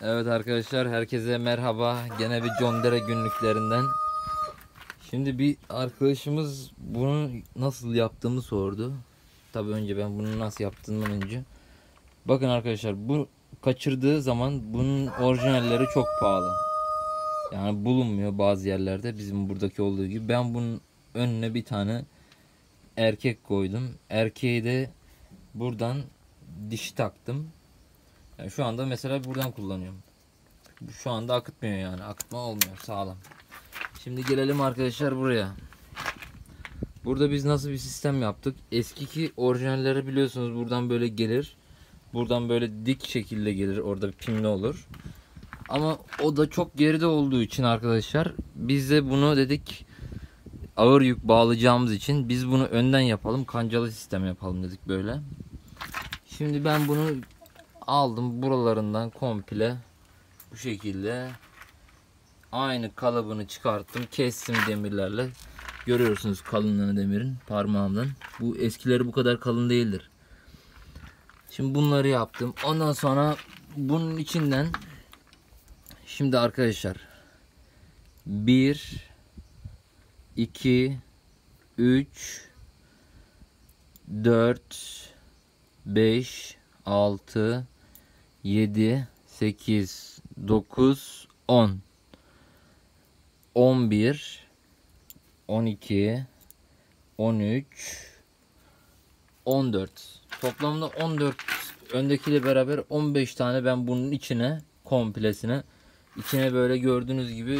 Evet arkadaşlar herkese merhaba. Gene bir John Dere günlüklerinden. Şimdi bir arkadaşımız bunu nasıl yaptığımı sordu. Tabii önce ben bunu nasıl yaptığımdan önce. Bakın arkadaşlar bu kaçırdığı zaman bunun orijinalleri çok pahalı. Yani bulunmuyor bazı yerlerde bizim buradaki olduğu gibi. Ben bunun önüne bir tane erkek koydum. Erkeği de buradan dişi taktım. Yani şu anda mesela buradan kullanıyorum. Şu anda akıtmıyor yani. Akıtma olmuyor. Sağlam. Şimdi gelelim arkadaşlar buraya. Burada biz nasıl bir sistem yaptık? Eskiki orijinalleri biliyorsunuz buradan böyle gelir. Buradan böyle dik şekilde gelir. Orada bir pimli olur. Ama o da çok geride olduğu için arkadaşlar biz de bunu dedik ağır yük bağlayacağımız için biz bunu önden yapalım. Kancalı sistem yapalım dedik böyle. Şimdi ben bunu aldım buralarından komple bu şekilde. Aynı kalıbını çıkarttım. Kestim demirlerle. Görüyorsunuz kalınlığını demirin parmağımdan. Bu eskileri bu kadar kalın değildir. Şimdi bunları yaptım. Ondan sonra bunun içinden şimdi arkadaşlar 1 2 3 4 5 6 7 8 9 10 11 12 13 14 toplamda 14 öndekiyle beraber 15 tane ben bunun içine komplesine içine böyle gördüğünüz gibi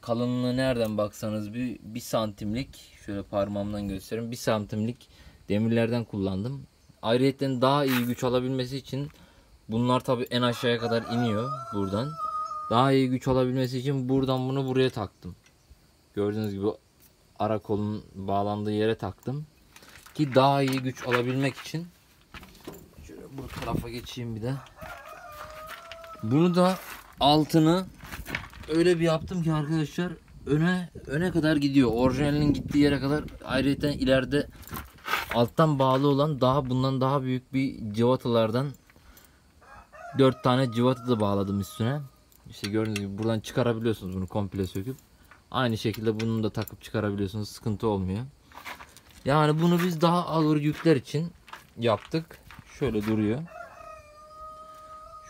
kalınlığı nereden baksanız bir, bir santimlik şöyle parmağımdan göstereyim bir santimlik demirlerden kullandım. Ayrıyetten daha iyi güç alabilmesi için bunlar tabi en aşağıya kadar iniyor buradan. Daha iyi güç alabilmesi için buradan bunu buraya taktım. Gördüğünüz gibi ara kolun bağlandığı yere taktım. Ki daha iyi güç alabilmek için. Şöyle bu tarafa geçeyim bir de. Bunu da altını öyle bir yaptım ki arkadaşlar öne öne kadar gidiyor. Orijinalinin gittiği yere kadar ayrıca ileride alttan bağlı olan daha bundan daha büyük bir cıvatalardan 4 tane cıvata da bağladım üstüne. İşte gördüğünüz gibi buradan çıkarabiliyorsunuz bunu komple söküp. Aynı şekilde bunu da takıp çıkarabiliyorsunuz. Sıkıntı olmuyor. Yani bunu biz daha ağır yükler için yaptık. Şöyle duruyor.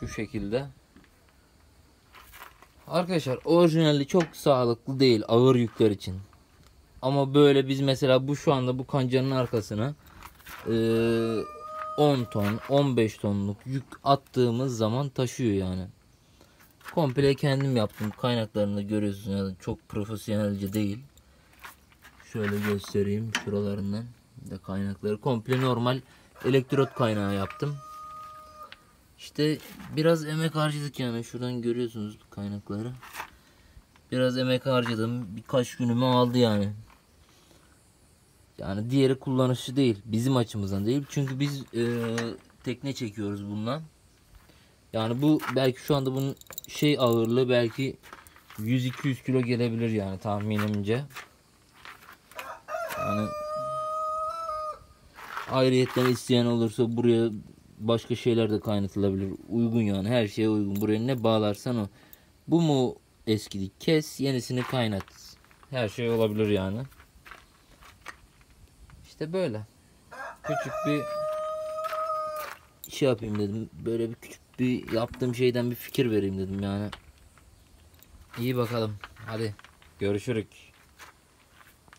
Şu şekilde. Arkadaşlar orijinali çok sağlıklı değil ağır yükler için. Ama böyle biz mesela bu şu anda bu kancanın arkasına 10 ton 15 tonluk yük attığımız zaman taşıyor yani. Komple kendim yaptım. Kaynaklarını görüyorsunuz yani çok profesyonelce değil. Şöyle göstereyim şuralarından de kaynakları komple normal elektrot kaynağı yaptım. İşte biraz emek harcadık yani şuradan görüyorsunuz kaynakları. Biraz emek harcadım. Birkaç günümü aldı yani. Yani diğeri kullanışlı değil. Bizim açımızdan değil. Çünkü biz e, tekne çekiyoruz bundan. Yani bu belki şu anda bunun şey ağırlığı belki 100-200 kilo gelebilir yani tahminimce. Yani ayrıyetten isteyen olursa buraya başka şeyler de kaynatılabilir. Uygun yani her şeye uygun. Buraya ne bağlarsan o. Bu mu eskidi? Kes yenisini kaynat. Her şey olabilir yani. İşte böyle. Küçük bir şey yapayım dedim. Böyle bir küçük bir yaptığım şeyden bir fikir vereyim dedim yani. İyi bakalım. Hadi görüşürük.